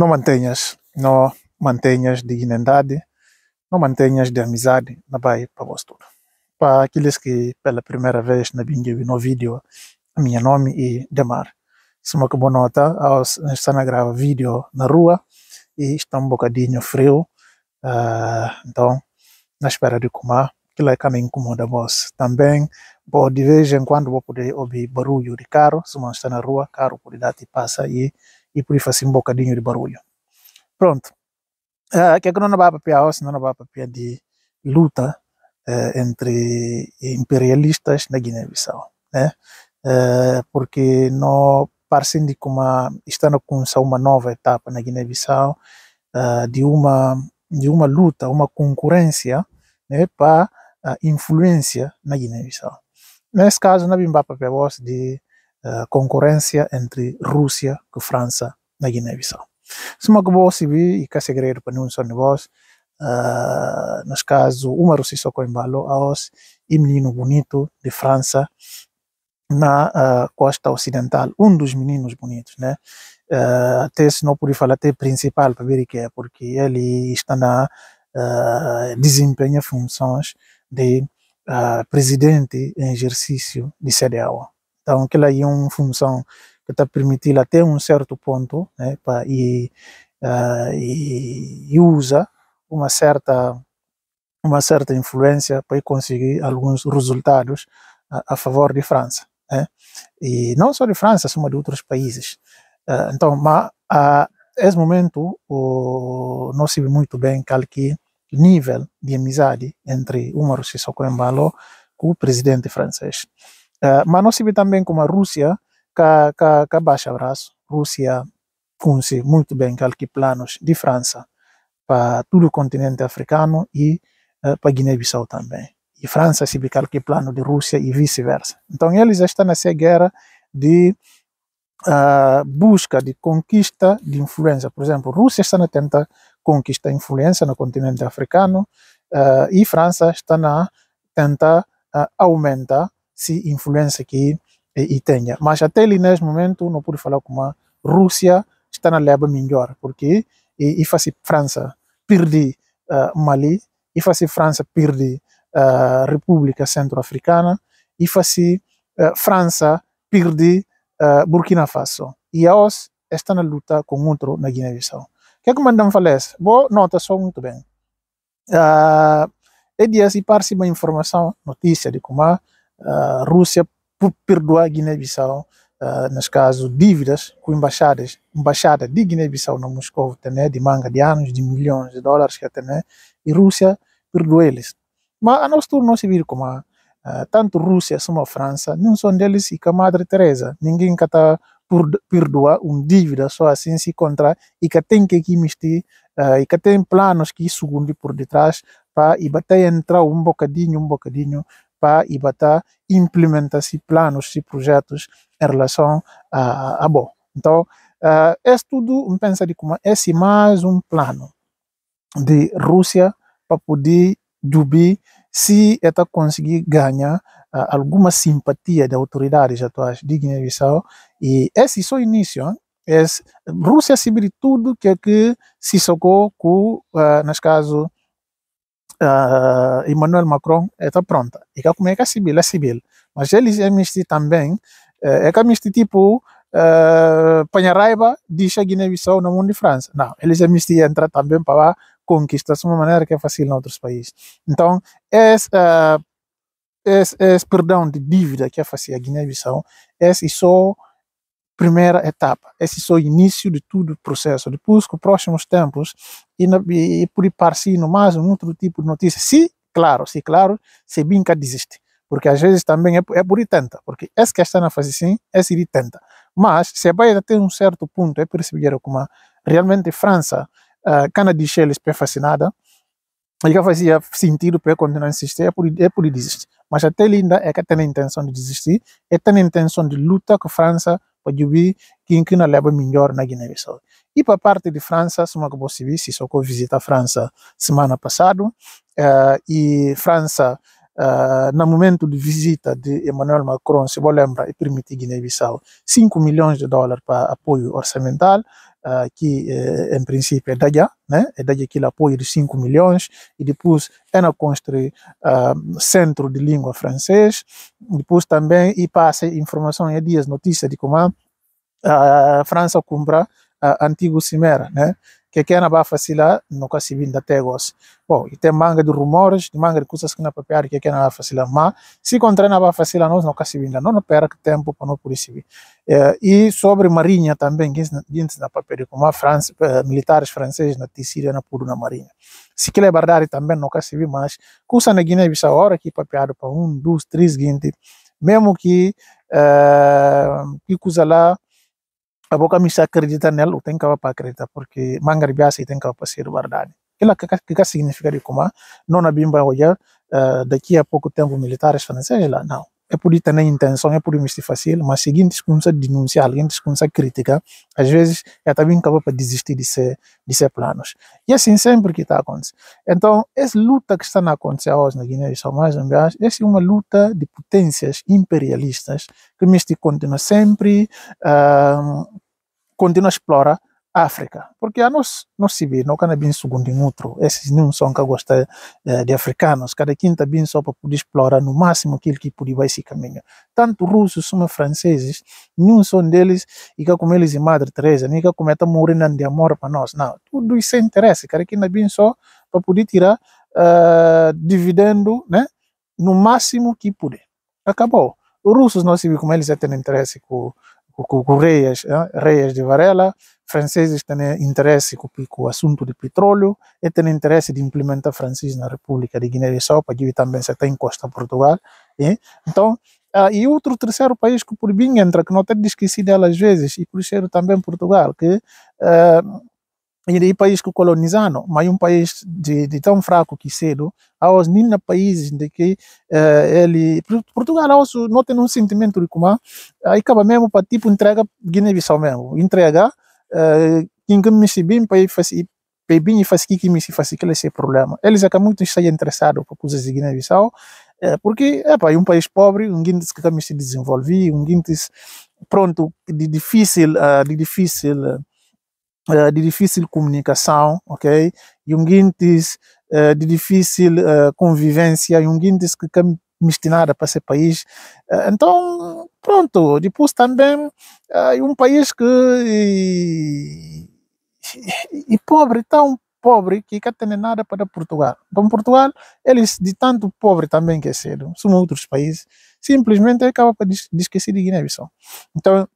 não mantenhas, não mantenhas dignidade, não mantenhas de amizade na Bahia para vós tudo. Para aqueles que pela primeira vez na binha no vídeo, a minha nome é Demar. Se uma boa nota, está a gravar vídeo na rua e está um bocadinho frio, uh, então na espera de comer, que lá é incomoda vós. Também, bom, de vez em quando vou poder ouvir barulho de carro, se uma está na rua, carro pode dar passa e, e por fazer um bocadinho de barulho. Pronto. Uh, que é que não vai papel, se não vai papel de luta uh, entre imperialistas na Guiné-Bissau, né? Uh, porque não parece de como está a começar uma nova etapa na Guiné-Bissau uh, de uma de uma luta, uma concorrência né, para a influência na Guiné-Bissau. Nesse caso, não vem papel de uh, concorrência entre Rússia e França na Guiné-Bissau. Civil e que é segredo não só negócio, uh, nesse caso, uma Rússia só com embalo aos e menino bonito de França na uh, costa ocidental, um dos meninos bonitos, né? Uh, até se não puder falar até principal para ver o que é, porque ele está na uh, desempenha funções de presidente em exercício de CDAO. Então, aquela aí é uma função que está permitindo até um certo ponto, né, para e, e, e usa uma certa uma certa influência para conseguir alguns resultados a, a favor de França né? e não só de França, mas de outros países. Uh, então, mas a esse momento não se vê muito bem qual que nível de amizade entre Umaru Sissoko Embalo com o presidente francês. Uh, mas se vê também como a Rússia que, que, baixa braço. Rússia conhece muito bem planos de França para todo o continente africano e uh, para Guiné-Bissau também e França se plano de Rússia e vice-versa. Então eles estão nessa guerra de uh, busca de conquista de influência. Por exemplo, Rússia está a tentar conquistar influência no continente africano uh, e França está a tentar uh, aumentar se influência que e, e tenha. Mas até ali nesse momento não pude falar com a Rússia está na leva melhor, porque e, e faz França perder uh, Mali e faz França perder uh, República Centro-Africana e fazia uh, França perder Burkina Faso. E eles estão na luta com outro na Guiné-Bissau. O que é que mandam falar? Boa nota só muito bem. Uh, e dias e parece uma informação, notícia de como a uh, Rússia perdoa a Guiné-Bissau, uh, nesse caso, dívidas com embaixadas, embaixada de Guiné-Bissau na Moscou, tem, de manga de anos, de milhões de dólares que tem, e Rússia perdoa eles. Mas a nós turno se vira como a, uh, tanto Rússia como a França, não são deles e com a Madre Teresa. Ninguém que está por perdoar um dívida só assim se contra e que tem que investir uh, e que tem planos que segundo por detrás para e bater entrar um bocadinho, um bocadinho para e bater implementar se planos, se projetos em relação a, a, bom. Então, uh, é tudo um pensa de como esse mais um plano de Rússia para poder Jubi, se ela conseguir ganhar uh, alguma simpatia de autoridades atuais de Guiné-Bissau, e esse só início, hein? é Rússia sabe tudo que, é que se socou com, uh, nesse caso, uh, Emmanuel Macron está pronta. E como é que é civil, é civil. Mas eles emitem também, é que emitem tipo, uh, Panharaiba a Guiné-Bissau no mundo de França. Não, eles emitem entrar também para conquistas de uma maneira que é fácil em outros países. Então, esse, uh, esse, esse perdão de dívida que é fácil a Guiné-Bissau, esse é só primeira etapa, esse é o início de todo o processo. Depois, com os próximos tempos, e, e, por ir parecido mais um outro tipo de notícia, se, claro, se claro, se bem que desiste. Porque às vezes também é, é por tenta, porque esse que está na fase sim, esse ir tenta. Mas, se vai até um certo ponto, é perceber como realmente França uh, cana de Shell é fascinada, e que fazia sentido para continuar a insistir, é por, é por desistir. Mas até ainda é que tem a intenção de desistir, é tem a intenção de lutar com a França quem que leva melhor na Guiné-Bissau. E para a parte de França, se uma possível, se só a França semana passada, uh, e França uh, no momento de visita de Emmanuel Macron, se você lembra, e permitir Guiné-Bissau 5 milhões de dólares para apoio orçamental, uh, que em princípio é daí, né? é daí aquele apoio de 5 milhões, e depois é na construir uh, centro de língua francês, depois também e passa informação em dias, notícia de como a França compra a antigo Cimera, né? Que que na ba facila no ka sibin da tegos bom e tem manga de rumores de manga de coisas que na papel que que na ba facila mas se contra na ba facila nós no sibin da não não perca tempo para não por isso eh, e sobre marinha também que na papel como a França eh, militares franceses na Tícia na por na marinha se que é verdade também no ka sibin mas custa na Guiné-Bissau hora que papel para um dois três gente mesmo que que coisa lá aboka misa acredita nela ou tem que para acreditar porque mangar biasa tem que para ser verdade aquilo que que significa de como não na bimba olhar uh, daqui a pouco tempo militares franceses lá não é por isso ter intenção é por isso fácil mas seguinte começa a denunciar alguém começa a criticar às vezes é também capaz para desistir de ser de ser planos. E assim sempre que está acontecendo então essa luta que está a acontecer hoje na Guiné-Bissau mais um essa é uma luta de potências imperialistas que me continua sempre uh, continua a explorar África, porque a nós, nós se vê, não cada bem segundo em outro, esses não são que gostam eh, de africanos, cada quinta bem só para poder explorar no máximo aquilo que podia vai esse caminho. Tanto russos como franceses, nenhum são deles, e que como eles e Madre Teresa, nem que como está morrendo de amor para nós, não, tudo isso é interesse, cada quinta bem só para poder tirar uh, dividendo, né, no máximo que puder. Acabou. Os russos não se vê como eles têm interesse com com reis, eh, reis de Varela, franceses têm interesse com, com o assunto de petróleo e têm interesse de implementar francês na República de Guiné-Bissau, para que também se tem costa Portugal. E, então, uh, e outro terceiro país que por bem entra, que não tem esquecido às vezes, e por ser também Portugal, que uh, e país que colonizaram, mas um país de, de tão fraco que cedo, aos nem países de que uh, ele Portugal aos não tem um sentimento de como aí acaba mesmo para tipo entrega Guiné-Bissau mesmo, entrega quem que me se bem para fazer bem e faz que me se faz aquele esse problema. Eles acabam muito estar interessados por coisas de Guiné-Bissau, é, porque é é um país pobre, um guindes que também se desenvolve, um guindes pronto de difícil, uh, de difícil uh, uh, de difícil comunicação, ok? Junguintes uh, de difícil uh, convivência, junguintes que quer mistinada para esse país. então, pronto, depois também é um país que e, e, e pobre, tão pobre que não tem nada para Portugal. Então, Portugal, eles de tanto pobre também que é cedo, são outros países, simplesmente acaba para esquecer de Guiné-Bissau. Então,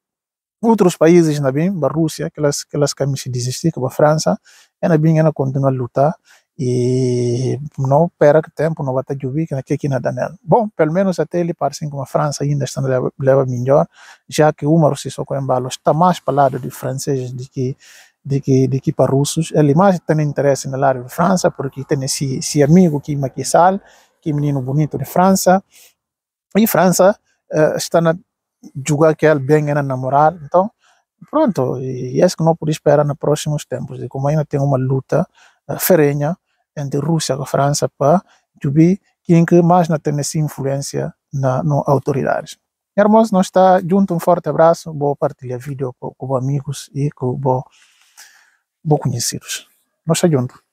outros países na bem, a Rússia, aquelas aquelas que se desistir, como a França, é na bem ela continua a lutar e não perca tempo, não vai ter que que aqui na Daniel. Bom, pelo menos até ele parece que a França ainda está leva, leva melhor, já que o Rússia só com embalo está mais para lado de franceses do que de que de que para russos. Ele mais tem interesse na área de França porque tem esse, esse amigo que é sal, que menino bonito de França. E França uh, está na julgar que ele bem era namorar. Então, pronto, e é isso que não podemos esperar nos próximos tempos. E como ainda tem uma luta uh, ferrenha entre Rússia e França para subir quem que mais não tem essa influência na no autoridades. Irmãos, nós está junto, um forte abraço, vou partilhar vídeo com, com amigos e com, com conhecidos. Nós está junto.